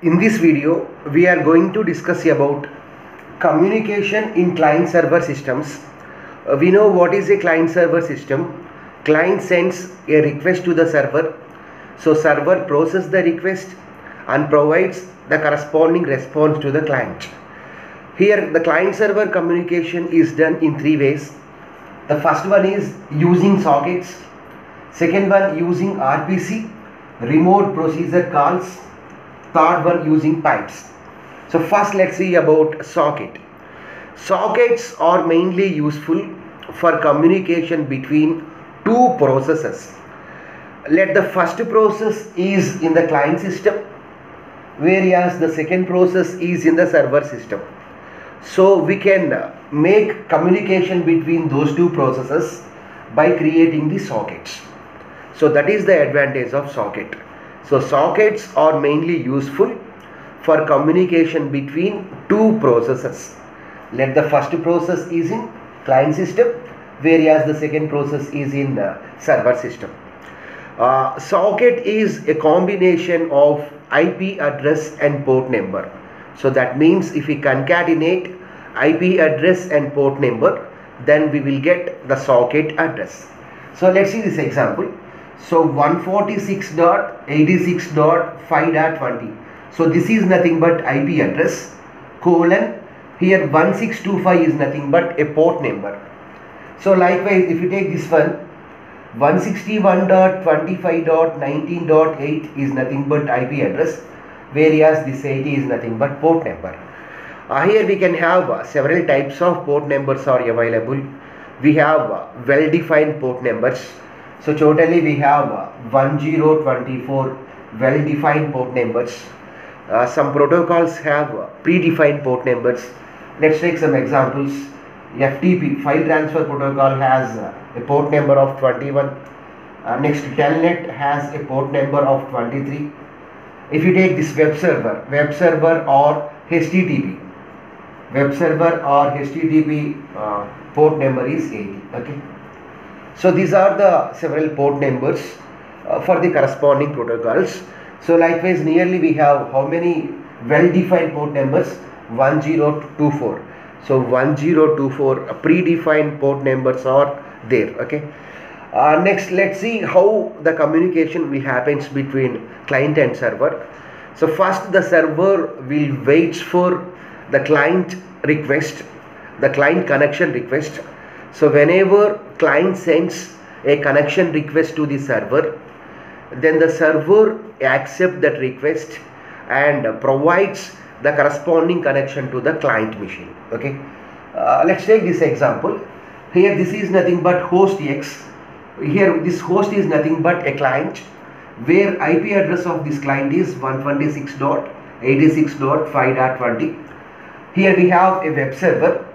In this video, we are going to discuss about communication in client server systems. Uh, we know what is a client server system. Client sends a request to the server. So server process the request and provides the corresponding response to the client. Here the client server communication is done in three ways. The first one is using sockets. Second one using RPC, remote procedure calls. Third one using pipes. So first let's see about socket. Sockets are mainly useful for communication between two processes. Let the first process is in the client system whereas the second process is in the server system. So we can make communication between those two processes by creating the sockets. So that is the advantage of socket. So sockets are mainly useful for communication between two processes. Let the first process is in client system whereas the second process is in the server system. Uh, socket is a combination of IP address and port number. So that means if we concatenate IP address and port number then we will get the socket address. So let's see this example. So 146.86.5.20. So this is nothing but IP address colon here 1625 is nothing but a port number. So likewise if you take this one 161.25.19.8 is nothing but IP address whereas this 80 is nothing but port number. Uh, here we can have uh, several types of port numbers are available. We have uh, well defined port numbers. So totally we have 1024 well defined port numbers. some protocols have predefined port numbers. Let's take some examples. FTP file transfer protocol has a port number of 21. Uh, next telnet has a port number of 23. If you take this web server, web server or HTTP, web server or HTTP uh, port number is 80. Okay. So these are the several port numbers uh, for the corresponding protocols. So likewise nearly we have how many well defined port numbers 1024 so 1024 predefined port numbers are there okay? Uh, next let's see how the communication will happens between client and server. So first the server will wait for the client request the client connection request so whenever client sends a connection request to the server then the server accepts that request and provides the corresponding connection to the client machine. Okay? Uh, let's take this example. Here this is nothing but host x. Here this host is nothing but a client where ip address of this client is 126.86.5.20 here we have a web server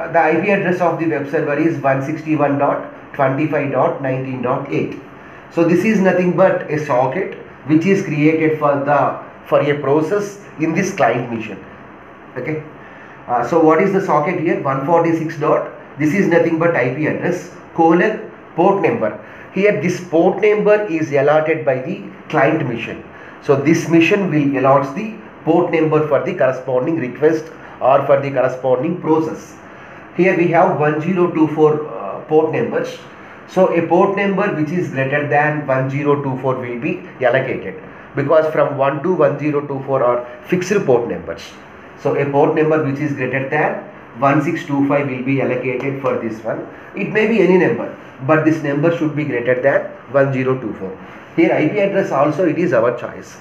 uh, the ip address of the web server is 161.25.19.8 so this is nothing but a socket which is created for the for a process in this client mission. Okay? Uh, so what is the socket here? 146 dot. This is nothing but ip address colon port number. Here this port number is allotted by the client mission. So this mission will allots the port number for the corresponding request or for the corresponding process here we have 1024 uh, port numbers so a port number which is greater than 1024 will be allocated because from 1 to 1024 are fixed port numbers. So a port number which is greater than 1625 will be allocated for this one. It may be any number but this number should be greater than 1024. Here IP address also it is our choice.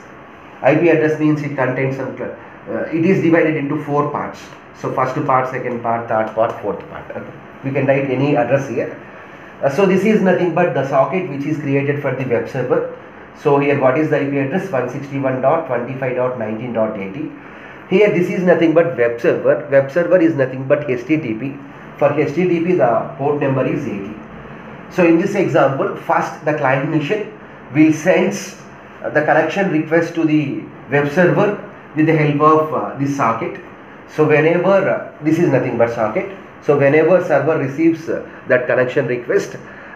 IP address means it contains some, uh, it is divided into four parts. So first part, second part, third part, fourth part. We can write any address here. Uh, so this is nothing but the socket which is created for the web server. So here what is the IP address? 161.25.19.80 here this is nothing but web server. Web server is nothing but HTTP for HTTP the port number is 80 so in this example first the client mission will send the connection request to the web server with the help of uh, this socket so whenever uh, this is nothing but socket. So whenever server receives uh, that connection request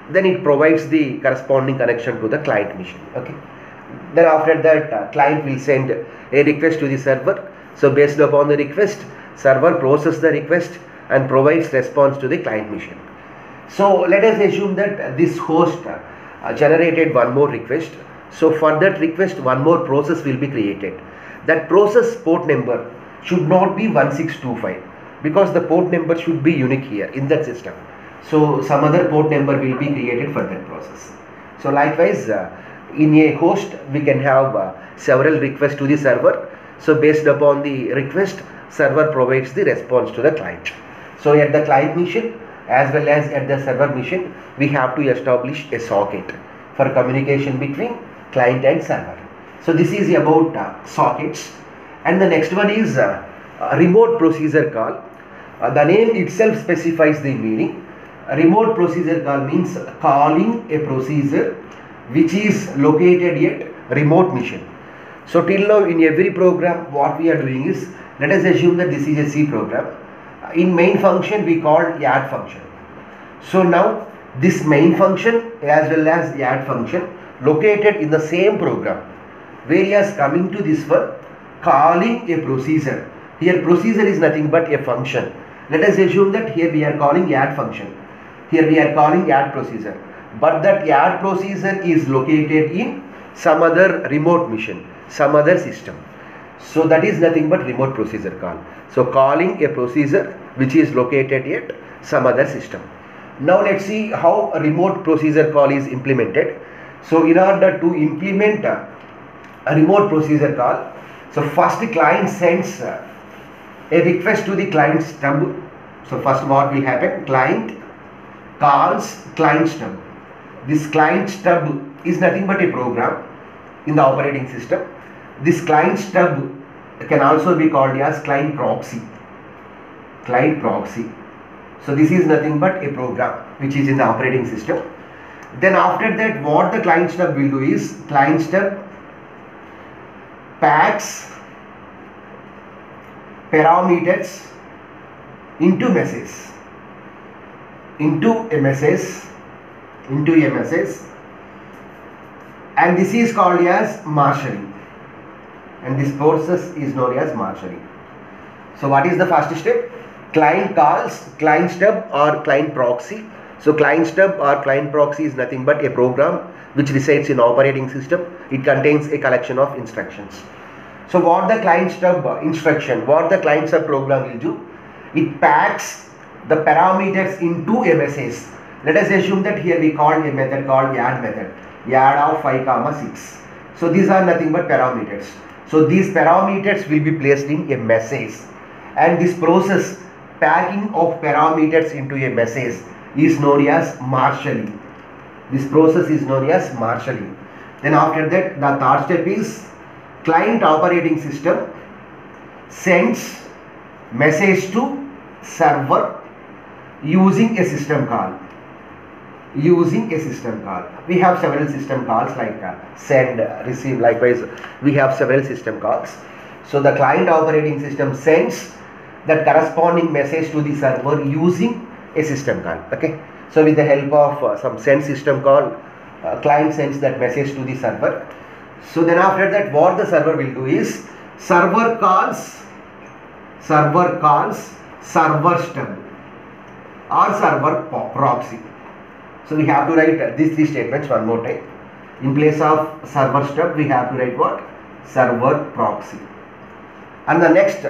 then it provides the corresponding connection to the client machine okay? Then after that uh, client will send a request to the server. So based upon the request server processes the request and provides response to the client machine. So let us assume that this host uh, generated one more request. So for that request one more process will be created. That process port number should not be 1625 because the port number should be unique here in that system. So some other port number will be created for that process. So likewise uh, in a host we can have uh, several requests to the server. So based upon the request server provides the response to the client. So at the client machine as well as at the server machine we have to establish a socket for communication between client and server. So this is about uh, sockets and the next one is uh, remote procedure call uh, the name itself specifies the meaning remote procedure call means calling a procedure which is located at remote machine. So till now in every program what we are doing is let us assume that this is a C program. In main function we call add function. So now this main function as well as add function located in the same program whereas coming to this one calling a procedure. Here procedure is nothing but a function. Let us assume that here we are calling add function. Here we are calling add procedure but that add procedure is located in some other remote mission, some other system. So that is nothing but remote procedure call. So calling a procedure which is located at some other system. Now let's see how a remote procedure call is implemented. So in order to implement a remote procedure call, so first the client sends uh, a request to the client stub. So first what will happen? Client calls client stub this client stub is nothing but a program in the operating system. This client stub can also be called as client proxy. Client proxy. So this is nothing but a program which is in the operating system. Then after that what the client stub will do is client stub packs parameters into message into message into message and this is called as marshalling and this process is known as marshalling. So what is the first step? Client calls client stub or client proxy. So client stub or client proxy is nothing but a program which resides in operating system. It contains a collection of instructions. So what the client stub instruction, what the client stub program will do? It packs the parameters into a message let us assume that here we call a method called add method add of 5 comma 6 so these are nothing but parameters so these parameters will be placed in a message and this process packing of parameters into a message is known as marshalling this process is known as marshalling then after that the third step is client operating system sends message to server using a system call using a system call. We have several system calls like uh, send, receive, likewise we have several system calls. So the client operating system sends that corresponding message to the server using a system call. Okay. So with the help of uh, some send system call, uh, client sends that message to the server. So then after that what the server will do is server calls, server calls server stub or server proxy so we have to write these three statements one more time. In place of server stub, we have to write what? Server proxy. And the next,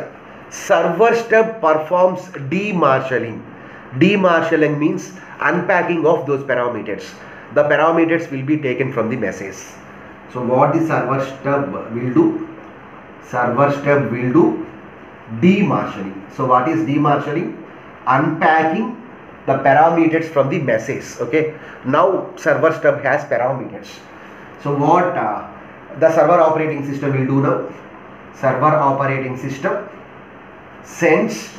server stub performs demarshalling. Demarshalling means unpacking of those parameters. The parameters will be taken from the message. So what the server stub will do? Server stub will do demarshalling. So what is demarshalling? Unpacking the parameters from the message okay now server stub has parameters so what uh, the server operating system will do now server operating system sends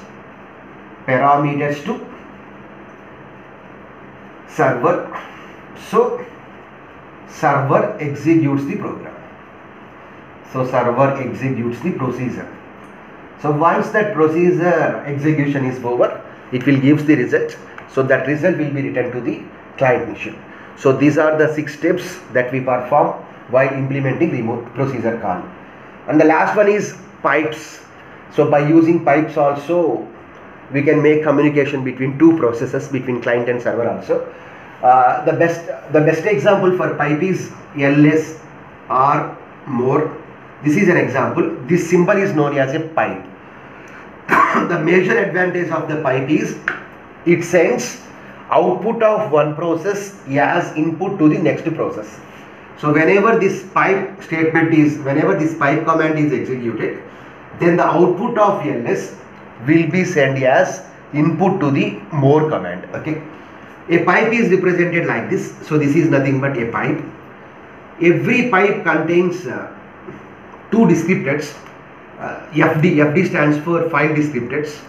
parameters to server so server executes the program so server executes the procedure so once that procedure execution is over it will gives the result so that result will be returned to the client machine. So these are the six steps that we perform while implementing remote procedure call. And the last one is pipes. So by using pipes also we can make communication between two processes between client and server also. Uh, the best the best example for pipe is ls or more. This is an example. This symbol is known as a pipe. the major advantage of the pipe is it sends output of one process as input to the next process. So whenever this pipe statement is, whenever this pipe command is executed, then the output of ls will be sent as input to the more command. Okay. A pipe is represented like this. So this is nothing but a pipe. Every pipe contains uh, two descriptors. Uh, FD, FD stands for file descriptors.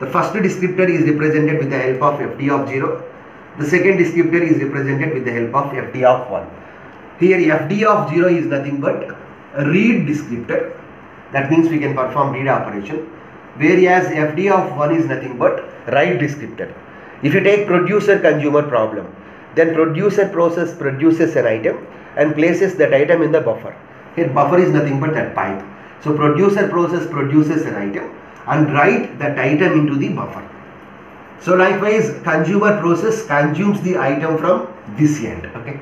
The first descriptor is represented with the help of FD of 0. The second descriptor is represented with the help of FD of 1. Here FD of 0 is nothing but a read descriptor. That means we can perform read operation. Whereas FD of 1 is nothing but write descriptor. If you take producer consumer problem, then producer process produces an item and places that item in the buffer. Here buffer is nothing but that pipe. So producer process produces an item and write that item into the buffer. So likewise consumer process consumes the item from this end. Okay.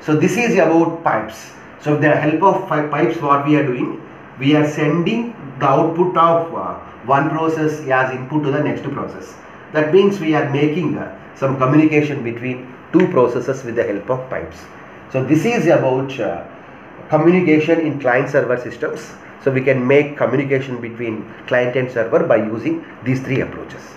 So this is about pipes. So with the help of pipes what we are doing, we are sending the output of uh, one process as input to the next process. That means we are making uh, some communication between two processes with the help of pipes. So this is about uh, communication in client server systems. So we can make communication between client and server by using these three approaches.